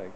like